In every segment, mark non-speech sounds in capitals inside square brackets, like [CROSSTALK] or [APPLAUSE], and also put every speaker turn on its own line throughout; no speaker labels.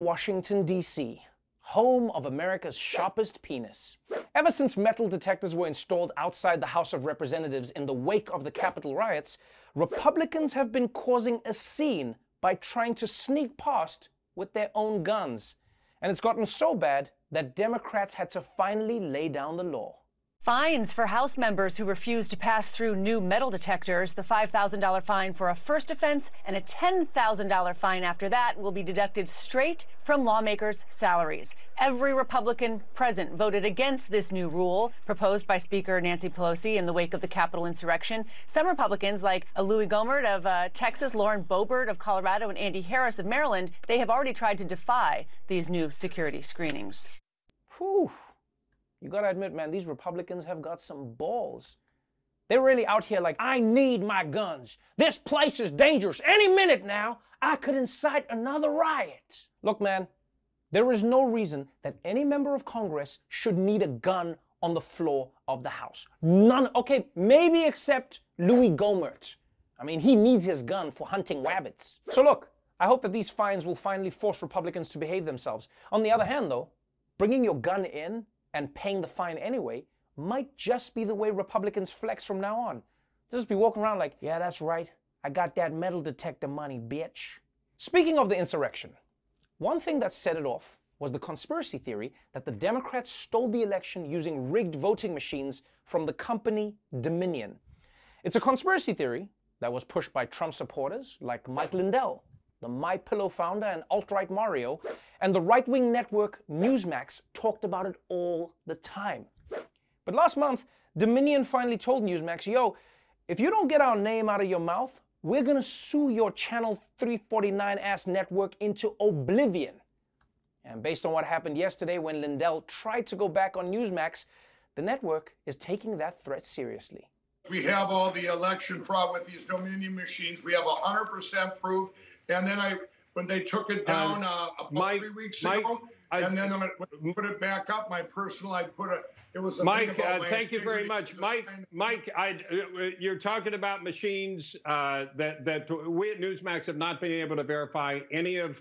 Washington, D.C., home of America's sharpest penis. Ever since metal detectors were installed outside the House of Representatives in the wake of the Capitol riots, Republicans have been causing a scene by trying to sneak past with their own guns. And it's gotten so bad that Democrats had to finally lay down the law.
Fines for House members who refuse to pass through new metal detectors. The $5,000 fine for a first offense and a $10,000 fine after that will be deducted straight from lawmakers' salaries. Every Republican present voted against this new rule proposed by Speaker Nancy Pelosi in the wake of the Capitol insurrection. Some Republicans, like Louis Gohmert of uh, Texas, Lauren Boebert of Colorado, and Andy Harris of Maryland, they have already tried to defy these new security screenings.
Whew. You gotta admit, man, these Republicans have got some balls. They're really out here like, I need my guns. This place is dangerous. Any minute now, I could incite another riot. Look, man, there is no reason that any member of Congress should need a gun on the floor of the House. None. Okay, maybe except Louis Gohmert. I mean, he needs his gun for hunting rabbits. So look, I hope that these fines will finally force Republicans to behave themselves. On the other hand, though, bringing your gun in and paying the fine anyway might just be the way Republicans flex from now on. They'll just be walking around like, yeah, that's right. I got that metal detector money, bitch. Speaking of the insurrection, one thing that set it off was the conspiracy theory that the Democrats stole the election using rigged voting machines from the company Dominion. It's a conspiracy theory that was pushed by Trump supporters like Mike Lindell, the My Pillow founder and alt-right Mario, and the right-wing network Newsmax talked about it all the time. But last month, Dominion finally told Newsmax, yo, if you don't get our name out of your mouth, we're gonna sue your Channel 349 ass network into oblivion. And based on what happened yesterday when Lindell tried to go back on Newsmax, the network is taking that threat seriously.
We have all the election fraud with these Dominion machines. We have 100% proof. And then I, when they took it down uh, about
Mike-
three weeks
Mike,
ago,
I-
and then I put it back up, my personal, I put a, it was a
Mike, uh, thank you very much. Mike, Mike, I, uh, you're talking about machines uh, that that we at Newsmax have not been able to verify any of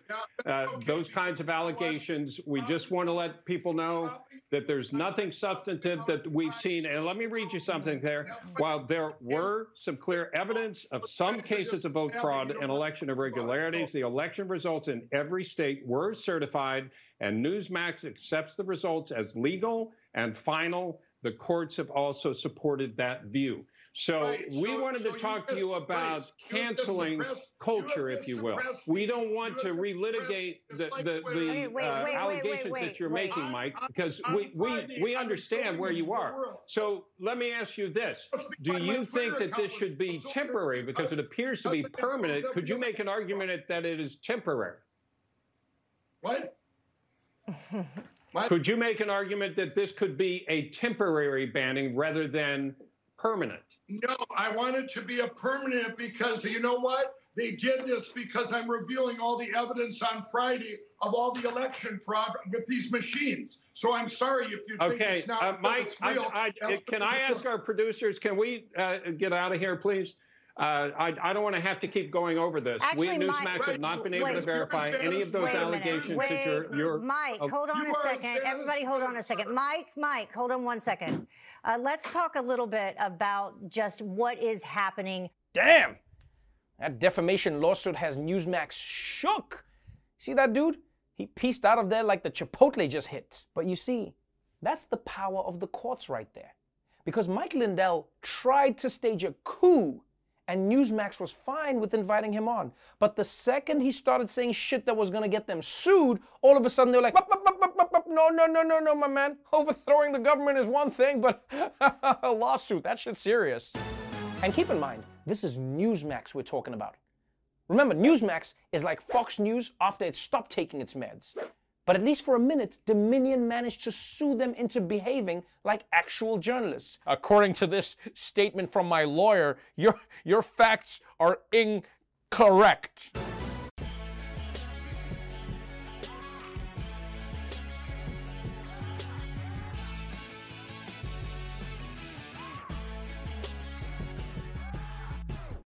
uh, those kinds of allegations. We just want to let people know that there's nothing substantive that we've seen. And let me read you something there. While there were some clear evidence of some cases of vote fraud and election irregularities, the election results in every state were certified, and Newsmax accepts the results as legal and final. The courts have also supported that view. So
Right,
we
so-
wanted
so
to talk to you about
you
canceling
suppress- you
culture, if you will. We don't want to relitigate the,
like
the, the
wait,
uh,
wait, wait,
allegations
wait,
that you're
wait.
making,
I-
Mike,
I-
because
I'm
we, we,
Friday.
we
I'm
understand where
you
you are. So let me ask you this. Do you think that this should be temporary because it appears to be permanent? Could you make an argument that it is temporary?
What?
Could you make an argument that this could be a temporary banning rather than permanent?
No, I want it to be a permanent because you know what? They did this because I'm revealing all the evidence on Friday of all the election fraud with these machines. So I'm sorry if you think it's not
uh, Mike, I,
real.
I,
That's
can I ask our producers, can we uh, get out of here, please? Uh, I, I don't want to have to keep going over this. we at
Actually, Mike-
Newsmax have not been able to verify any of those
Wait
allegations
Wait,
that you're, you're
Mike,
oh,
hold on
You
a second. Everybody, hold on a second. Mike, Mike, hold on one second. Uh, let's talk a little bit about just what is happening.
Damn! That defamation lawsuit has Newsmax shook. See that dude? He pieced out of there like the Chipotle just hit. But you see, that's the power of the courts right there. Because Mike Lindell tried to stage a coup, and Newsmax was fine with inviting him on. But the second he started saying shit that was gonna get them sued, all of a sudden they were like, "Bup, bup, bup, no, no, no, no, no, my man. Overthrowing the government is one thing, but [LAUGHS] a lawsuit, that shit's serious. And keep in mind, this is Newsmax we're talking about. Remember, Newsmax is like Fox News after it stopped taking its meds. But at least for a minute, Dominion managed to sue them into behaving like actual journalists. According to this statement from my lawyer, your, your facts are incorrect.